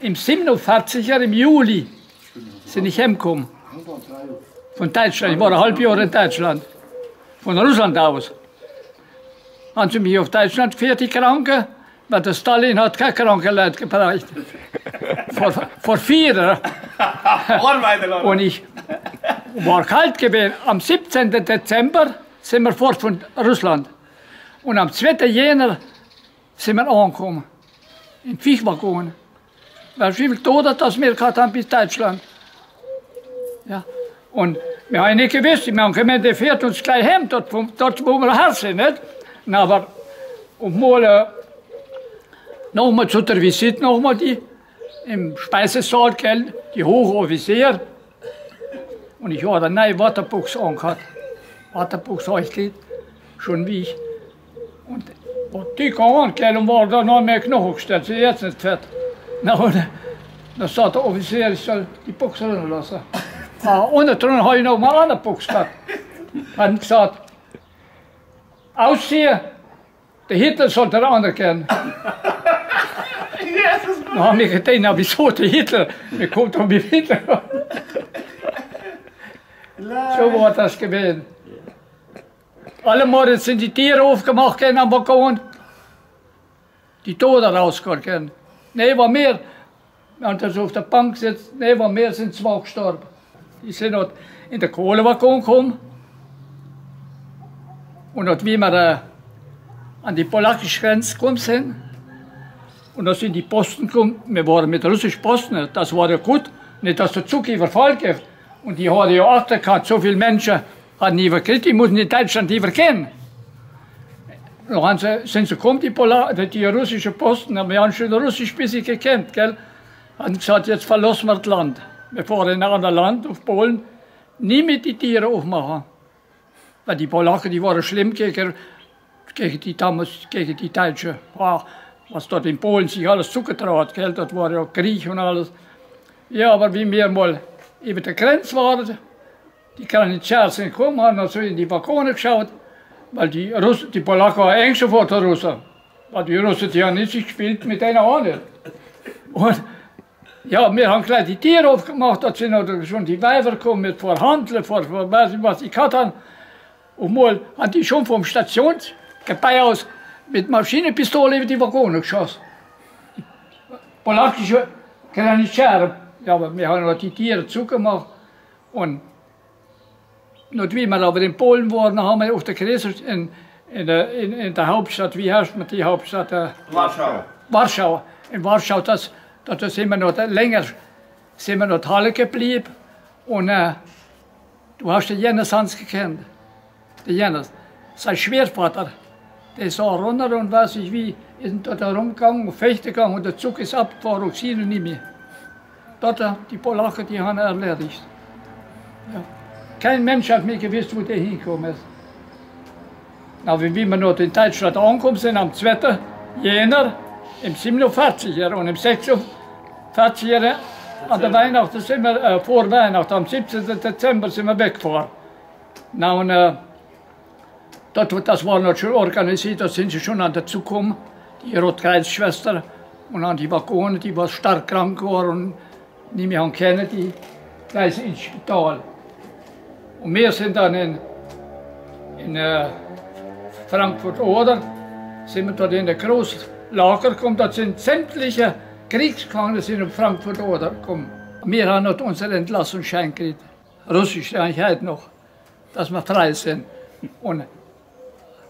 im 47er, im Juli, sind ich heimgekommen. Von Deutschland. Ich war ein halbes Jahr in Deutschland. Von Russland aus. Haben sie mich auf Deutschland geführt, die Kranke, weil der Stalin hat keine kranken Leute gebraucht. vor, vor vier. Und ich war kalt gewesen. Am 17. Dezember sind wir fort von Russland. Und am 2. Jänner sind wir angekommen. In Viechwaggon. Weil wie viele Tote das wir gehabt haben bis Deutschland. Ja. Und wir haben nicht gewusst, wir haben gemeint, der fährt uns gleich heim, dort, dort wo wir her sind. Nicht? Na, aber und mal äh, nochmal zu der Visite, nochmal die im Speisesaal, gell, die Hochoffizier. Und ich habe eine neue Waterbuchs angehabt. Waterbuchs ich schon wie ich. Und, und die an, gell, und war da noch mehr Knochen gestellt, sie jetzt nicht fett. Na, und, dann sagt der Offizier, ich soll die Buchs runterlassen. Ah, unten drin habe ich noch mal eine Buchs gehabt. Hat gesagt, ausziehen, der Hitler sollte er anerkennen. Dann haben wir gedacht, na, wieso der Hitler? Wir kommen doch mit Hitler. so war das gewesen. Alle Morgen sind die Tiere aufgemacht am Balkon. Die Toten rausgekommen. Nee, war mehr. Und das auf der Bank sitzt, nee, war mehr sind zwei gestorben. Die sind dort in der Kohlewagon gekommen. Und dort, wie wir äh, an die polakische Grenze gekommen sind, und da sind die Posten gekommen, wir waren mit russischen Posten, das war ja gut, nicht dass der Zug überfallen geht. Und die haben ja auch gehabt, so viele Menschen haben nie gekriegt, die mussten in Deutschland kennen. Dann sie, sind sie gekommen, die, Polar, die russischen Posten, haben haben schon Russisch ein bisschen gekannt, gell? Haben gesagt, jetzt verlassen wir das Land. Wir fahren in ein anderes Land, auf Polen, nie mit die Tiere aufmachen. Weil die Polaken, die waren schlimm gegen, gegen die damals, gegen die Deutschen. Wow, was dort in Polen sich alles zugetraut gell? dort war ja Krieg und alles. Ja, aber wie wir mal über der Grenze waren, die Granitschers sind gekommen, haben also in die Balkone geschaut, weil die, Russen, die Polaken waren Ängste vor den Russen. Weil die Russen, die haben nicht gespielt mit denen auch nicht. Und ja, wir haben gleich die Tiere aufgemacht, da sind schon die Weiber gekommen mit Verhandeln, vor, vor weiß ich was ich hatte. Und mal haben die schon vom Stationsgebäude aus mit Maschinenpistole über die Waggone geschossen. Polakische Granitschere. Ja, aber wir haben noch die Tiere zugemacht. Und nicht wie wir aber in Polen waren, haben wir auf der Grenze in, in, der, in, in der Hauptstadt, wie heißt man die Hauptstadt? Äh, Warschau. Warschau. In Warschau, das, da sind wir noch länger sind wir noch Halle geblieben. Und äh, du hast den Jens Hans gekannt. Der Jens. Sein Schwervater, der ist auch runter und weiß ich wie, ist dort herumgegangen und fechten gegangen und der Zug ist abgefahren und sie nicht mehr. Dort, äh, die Polaken, die haben er erledigt. Ja. Kein Mensch hat mir gewusst, wo der hingekommen ist. Aber wie wir noch in Deutschland angekommen sind, am 2. Jänner, im 47er und im 46er an der Weihnachten sind wir, äh, vor Weihnachten, am 17. Dezember sind wir weggefahren. Na, und, äh, dort, das war noch schon organisiert, da sind sie schon an der gekommen, die Rotkreuzschwester und an die Waggone, die war stark krank war und nicht mehr haben können, die gleich ins Spital. Und wir sind dann in, in äh, Frankfurt-Oder, sind wir dort in der Großlager gekommen, dort sind sämtliche Kriegsgefangene in Frankfurt-Oder gekommen. Wir haben noch unseren Entlassungsschein gekriegt, russisch eigentlich heute noch, dass wir frei sind. Und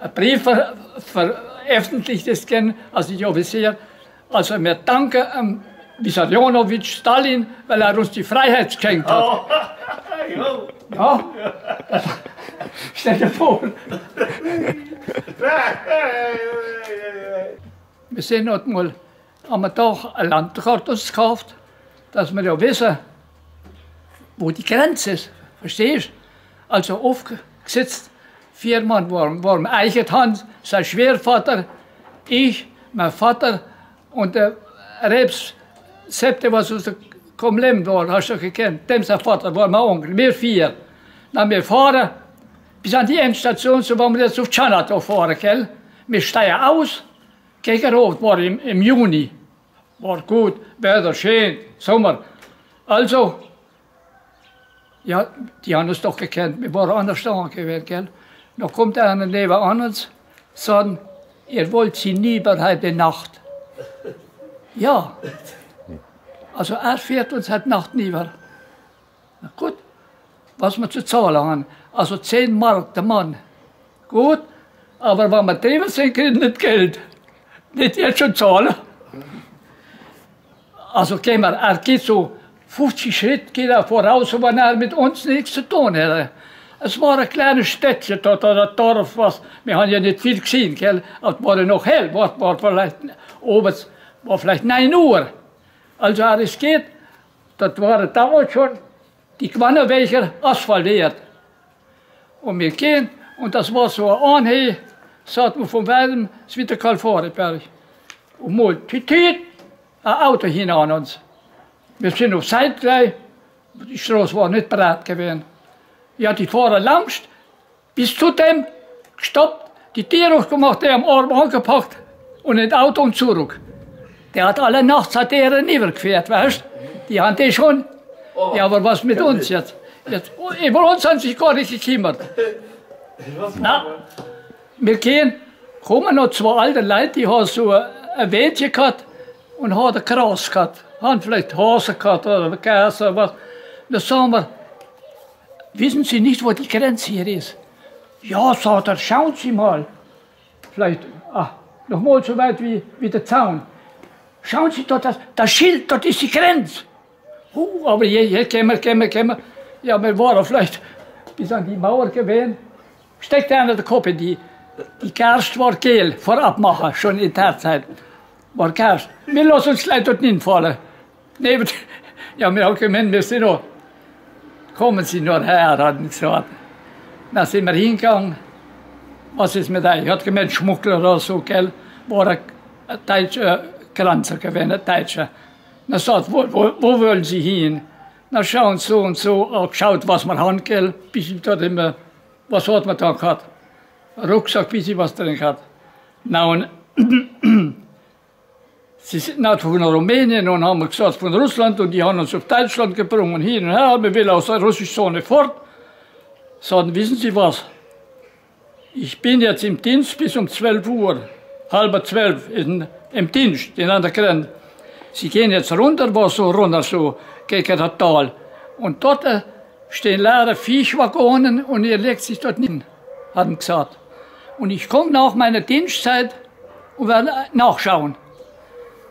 ein Brief ver veröffentlicht ist, also die Offizier, also wir danken ähm, Vissarionovich Stalin, weil er uns die Freiheit geschenkt hat. Oh. Ja, stell dir vor. Wir sind dort mal, haben wir doch eine Landkarte gekauft, dass wir ja wissen, wo die Grenze ist. Verstehst du? Also aufgesetzt, vier Mann waren, waren Eichenhans, sein Schwervater, ich, mein Vater und der Rebs Septe, was aus der Komlem war, hast du gekannt. Dem sein Vater war mein Onkel, wir vier. Dann wir fahren bis an die Endstation, so wollen wir jetzt auf Tschanatow fahren, gell? Wir steigen aus, Rot war im, im Juni. war gut, Wetter schön, Sommer. Also, ja, die haben uns doch gekannt, wir waren anders da gewesen, gell. Dann kommt einer neben uns, sagt, ihr wollt sie nie bei heute Nacht. Ja. Also er fährt uns heute Nacht nie mehr. Na gut, was wir zu zahlen haben. Also 10 Mark der Mann. Gut, aber wenn wir drüber sind, kriegen wir nicht Geld. Nicht jetzt schon zahlen. Also gehen wir, er geht so 50 Schritt geht er voraus, aber er mit uns nichts zu tun hätte. Es war ein kleines Städtchen dort, oder ein Dorf, was, wir haben ja nicht viel gesehen, gell? Es war noch hell, war, war vielleicht, oben, war vielleicht 9 Uhr. Also er es geht, das war damals schon die Quannenwächer asphaltiert. Und wir gehen, und das war so ein Anheh, sagt man von Weiden, es wird der Kalfareberg. Und mal, titit, ein Auto hin an uns. Wir sind auf Zeit gleich, die Straße war nicht bereit gewesen. Ja, die Fahrer langst, bis zu dem gestoppt, die Tiere gemacht, der am Arm angepackt und in das Auto und zurück. Der hat alle nachts hat der geführt, weißt du? Die haben die schon. Ja, aber was mit uns jetzt? jetzt über uns haben sich gar nicht gekümmert. Na, wir gehen, kommen noch zwei alte Leute, die haben so ein Wädchen gehabt und haben ein Gras gehabt. Haben vielleicht Hase gehabt oder Käse oder was. Dann sagen wir, wissen Sie nicht, wo die Grenze hier ist? Ja, sagt er, schauen Sie mal. Vielleicht, ah, noch mal so weit wie, wie der Zaun. Schauen Sie dort, das, das Schild, dort ist die Grenze. Uh, aber jetzt, jetzt gehen wir, gehen wir, gehen wir. Ja, wir waren vielleicht bis an die Mauer gewesen. Steckt einer der Kopf in die. Die Gerst war gel, vorab machen, schon in der Zeit. War Gerst. Wir lassen uns gleich dort hinfallen. Neben, ja, wir haben gemeint, wir sind noch, kommen Sie nur her, hat ich gesagt. Dann sind wir hingegangen. Was ist mit euch? Ich hatte gemeint, Schmuggler oder so, gell? War ein deutscher Grenzer gewesen, ein Deutscher. Dann sagt, wo, wo, wo wollen Sie hin? Dann schauen so und so, auch geschaut, was man hat, gell? Bis ich dort immer, was hat man da gehabt? Rucksack, bis ich was drin hat. Na und, sie sind nicht von Rumänien und haben gesagt, von Russland und die haben uns auf Deutschland gebracht hin und her, wir will aus der russischen Zone fort. Sagen, wissen Sie was? Ich bin jetzt im Dienst bis um 12 Uhr, halb zwölf in, im Dienst in der Grenze. Sie gehen jetzt runter, war so runter, so gegen das Tal. Und dort stehen leere Viechwaggonen und ihr legt sich dort hin, hat er gesagt. Und ich komme nach meiner Dienstzeit und werde nachschauen.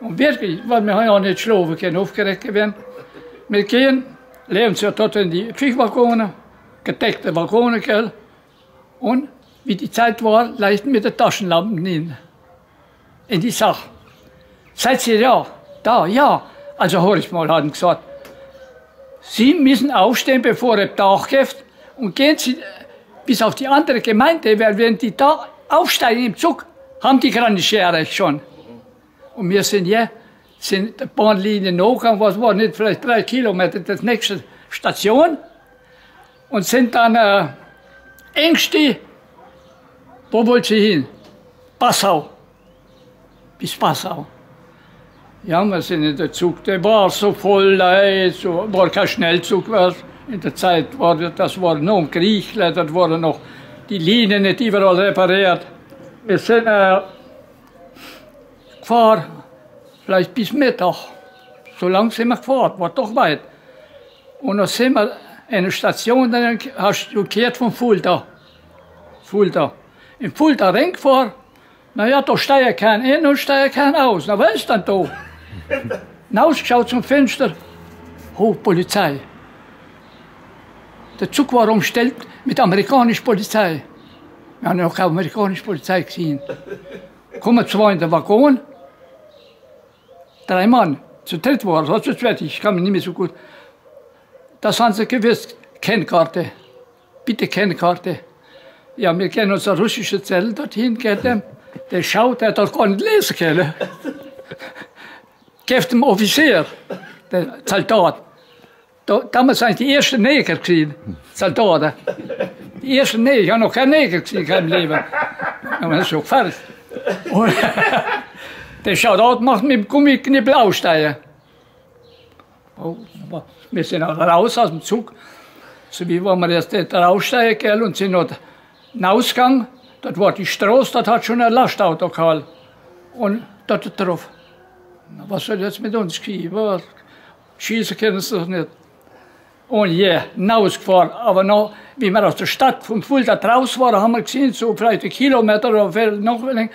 Und wirklich, weil wir haben ja nicht schlafen können, aufgeregt gewesen. Wir gehen, leben sie dort in die Viechwaggonen, gedeckte Waggone, gell. Und wie die Zeit war, leichten wir die Taschenlampen hin. In die Sache. Seid ihr da? Da, ja. Also hör ich mal, hat gesagt. Sie müssen aufstehen, bevor ihr Dach geht und gehen Sie bis auf die andere Gemeinde, weil wenn die da aufsteigen im Zug, haben die gerade Schere schon. Und wir sind ja, sind die Bahnlinie nachgegangen, was war nicht, vielleicht drei Kilometer, das nächste Station. Und sind dann äh, Ängste, wo wollt ihr hin? Passau. Bis Passau. Ja, wir sind in der Zug, der war so voll, so, war kein Schnellzug. War. In der Zeit war das war noch in Griechenland, das waren noch die Linien nicht überall repariert. Wir sind äh, gefahren, vielleicht bis Mittag. So lang sind wir gefahren, war doch weit. Und dann sind wir in einer Station, dann hast du gehört von Fulda. Fulda. In Fulda reingefahren, naja, da steigt kein ein und steigt kein aus. Na, wer ist denn da? Hinausgeschaut zum Fenster, hoch Polizei. Der Zug war umstellt mit amerikanischer Polizei. Wir haben noch keine amerikanische Polizei gesehen. Kommen zwei in den Waggon, drei Mann, zu dritt war es, also fertig, ich kann mich nicht mehr so gut. Das haben sie gewusst, Kennkarte, bitte Kennkarte. Ja, wir kennen unser russisches Zelt dorthin, gell, der schaut, der hat doch gar nicht lesen können geeft dem Offizier, der Soldat. Damals waren die ersten Neger gesehen, Soldaten. Die ersten Neger, ich habe noch keinen Neger gesehen in meinem Leben. Aber das ist schon fertig. Der aus, macht mit dem Gummiknippel aussteigen. Oh, wir sind auch raus aus dem Zug. So wie wenn wir erst raussteigen, gell, und sind noch Ausgang. Dort war die Straße, dort hat schon ein Lastauto gehabt. Und dort drauf. Was soll jetzt mit uns geschehen? Schießen können sie doch nicht. Und ja, hinausgefahren. Aber noch, wie wir aus der Stadt vom Fulda raus waren, haben wir gesehen, so vielleicht einen Kilometer oder noch länger,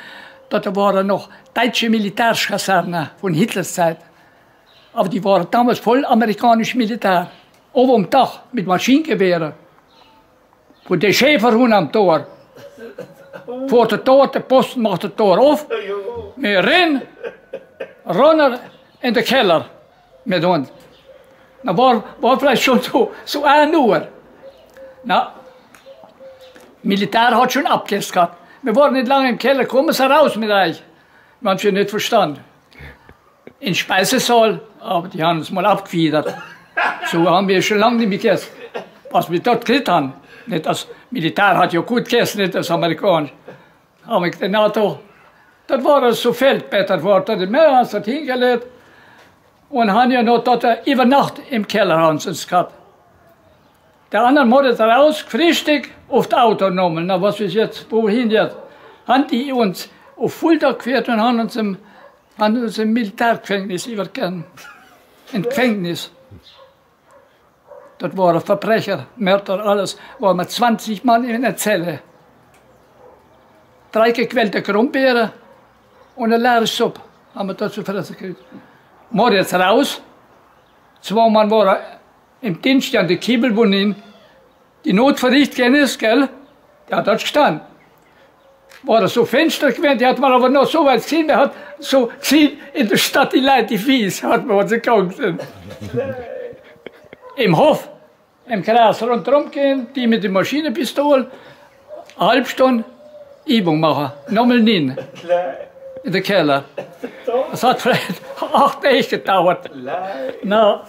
dort waren noch deutsche Militärkasernen von Hitlers Zeit. Aber die waren damals voll amerikanisch Militär. Oben am Dach mit Maschinengewehren. Und der Schäferhund am Tor. Vor der Tor, der Posten macht das Tor auf. Wir rennen, runter in den Keller uns. Na, war, war vielleicht schon so, so ein Uhr. Na, Militär hat schon abgesetzt gehabt. Wir waren nicht lange im Keller, kommen Sie raus mit euch. Manche nicht verstanden. In Speisesaal, aber die haben uns mal abgefiedert. So haben wir schon lange nicht mehr gegessen. Was wir dort gekriegt haben. Nicht das Militär hat ja gut gegessen, nicht das Amerikanische. Aber die NATO, das war so das war dort mehr als das hingelegt. Und haben ja noch dort über Nacht im Keller es gehabt. Der andere Monat raus, Frühstück, auf das Auto genommen. Na, was ist jetzt, wohin jetzt? Haben die uns auf Fulda geführt und haben uns im, haben uns im Militärgefängnis übergeben. Im Gefängnis. Dort waren Verbrecher, Mörder, alles. Waren wir 20 Mann in einer Zelle. Drei gequälte Krummbeeren und eine leere Suppe haben wir dort zu fressen gekriegt. Morgen jetzt raus. Zwei Mann waren im Dienst an der Kiebel, wo ihn die Notverricht ist, gell? Der hat dort gestanden. War er so Fenster gewesen, der hat man aber noch so weit gesehen, der hat so gesehen in der Stadt die Leute, die Fies, hat man was gegangen sind. Im Hof, im Kreis rundherum gehen, die mit der Maschinenpistole, eine halbe Stunde Übung machen, nochmal nie. In der Keller. Das hat vielleicht acht Tage gedauert. Na,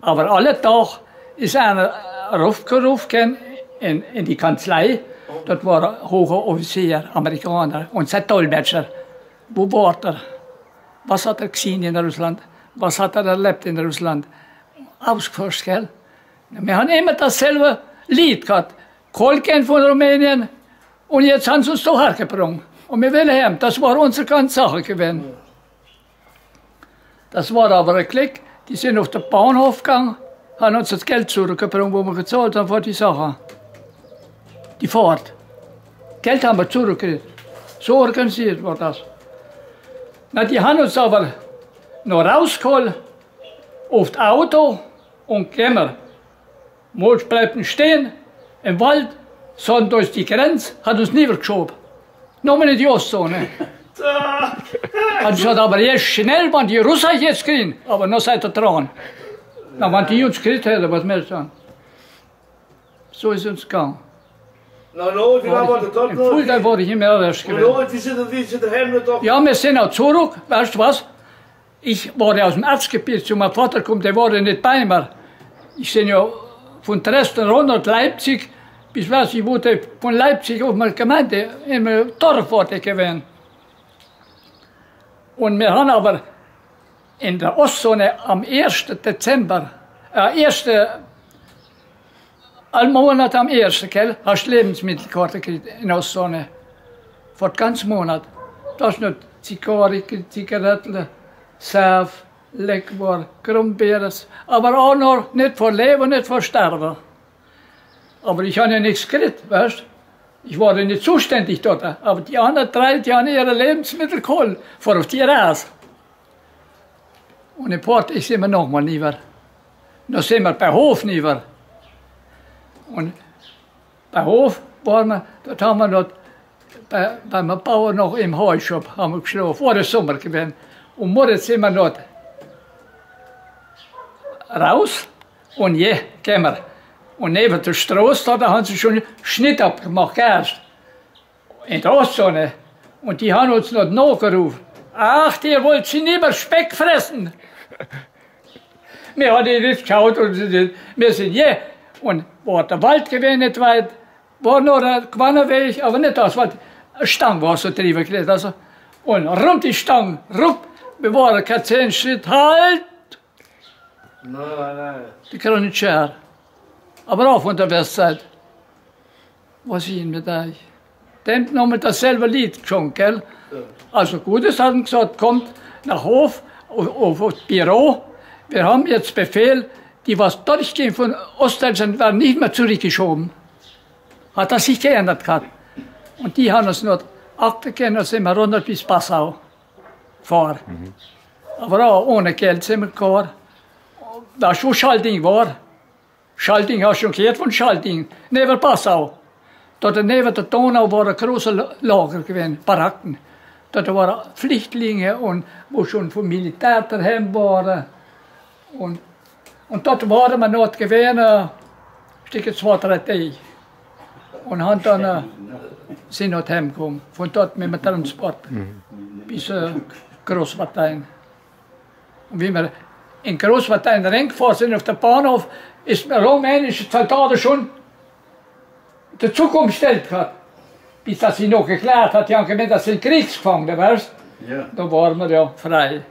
aber alle Tag ist einer raufgerufen in, in die Kanzlei. Dort war ein hoher Offizier, Amerikaner, und sein Dolmetscher. Wo war er? Was hat er gesehen in Russland? Was hat er erlebt in Russland? Ausgeforscht, gell? Wir haben immer dasselbe Lied gehabt. Kolken von Rumänien. Und jetzt haben sie uns da hergebracht. Und wir wollen haben. Das war unsere ganze Sache gewesen. Das war aber ein Klick. Die sind auf den Bahnhof gegangen, haben uns das Geld zurückgebracht, wo wir gezahlt haben für die Sache. Die Fahrt. Geld haben wir zurückgekriegt. So organisiert war das. Na, die haben uns aber noch rausgeholt auf das Auto und wir. Mal bleiben stehen im Wald, sondern durch die Grenze, hat uns niedergeschoben. Und ich sagte, aber jetzt schnell, wenn die Russen jetzt kriegen, aber noch seid ihr dran. Na, wenn die uns gekriegt hätten, was mehr sagen. So ist es gegangen. Nou, nooit, wie lang wordt het dort In nog? Fulda wurde ich immer erst gewesen. Ja, wir sind auch zurück, weißt du was? Ich war ja aus dem Erzgebiet, zu meinem Vater kommt, der war ja nicht bei mir. Ich bin ja von Dresden runter, nach Leipzig, bis weiß ich, der von Leipzig auf meine Gemeinde, im Dorf war der gewesen. Und wir haben aber in der Ostzone am 1. Dezember, äh, 1. Ein Monat am 1. Gell, hast du Lebensmittelkarte gekriegt in der Ostzone. Vor den ganzen Monat. Das ist nicht Zigarre, Zigaretten, Saft, Leckbar, Krummbeeres. Aber auch noch nicht vor Leben, nicht vor Sterben. Aber ich habe ja nichts gekriegt, weißt? Ich war ja nicht zuständig dort. Aber die anderen drei, die haben ihre Lebensmittel geholt, vor auf die raus. Und in Port ich sind wir nochmal nieber. Dann sind wir bei Hof nieber. Und bei Hof waren wir, dort haben wir dort bei, beim Bauer noch im Heuschop haben wir geschlafen, vor der Sommer gewesen. Und morgens sind wir dort raus und je, gehen wir. Und neben der Straße, da haben sie schon Schnitt abgemacht, erst. In der Ostzone. Und die haben uns noch nachgerufen. Ach, ihr wollt sie nicht mehr Speck fressen. Wir haben nicht geschaut und wir sind je. Und war der Wald gewesen nicht weit, war nur ein kleiner Weg, aber nicht Asphalt. Ein Stamm war so drüber gelegt. Also. Und rum die Stange, rupp, wir waren kein zehn Schritt, halt! Nein, nein. Die können nicht scheren. Aber auch von der Westseite. Was ist mit euch? Dem nochmal dasselbe Lied gesungen, gell? Also Gutes haben gesagt, kommt nach Hof, auf, auf, Büro. Wir haben jetzt Befehl, die was durchgehen von Ostdeutschland werden nicht mehr zurückgeschoben. Hat das sich geändert gehabt. Und die haben uns nur abgegeben und sind wir runter bis Passau fahren. Aber auch ohne Geld sind wir gefahren. Da schon Schalding war. Schalding hast du schon gehört von Schalding, neben Passau. Dort neben der Donau war ein großer Lager gewesen, Baracken. Dort waren Flüchtlinge und wo schon vom Militär daheim waren. Und, und dort waren wir noch gewesen, ein Stück zwei, drei Tage. Und haben dann, äh, sind dort heimgekommen. Von dort mit dem Transport bis äh, Großparteien. Und wie wir in Großparteien reingefahren sind auf der Bahnhof, ist mir rumänische Soldaten schon der Zug umgestellt gehabt. Bis das sie noch geklärt hat, die haben gemeint, das sind Kriegsgefangene, weißt Ja. Da waren wir ja frei.